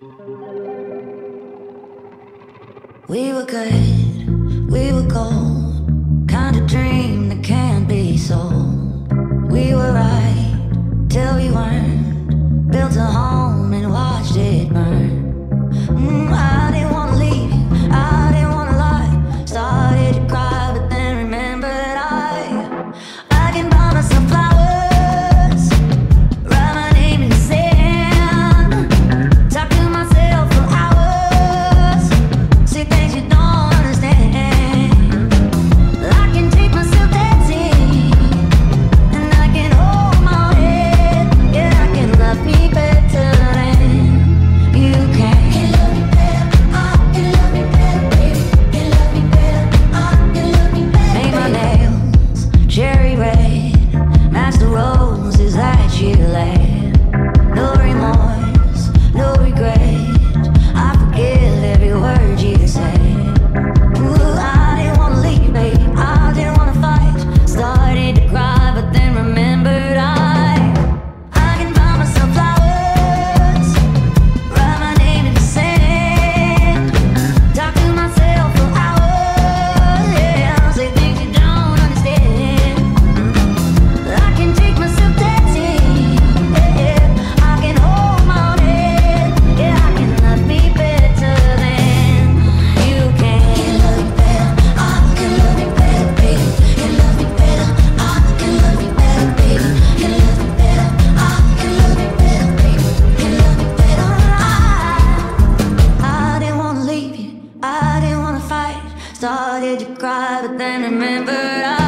We were good, we were gold. did you cry? But then remembered I.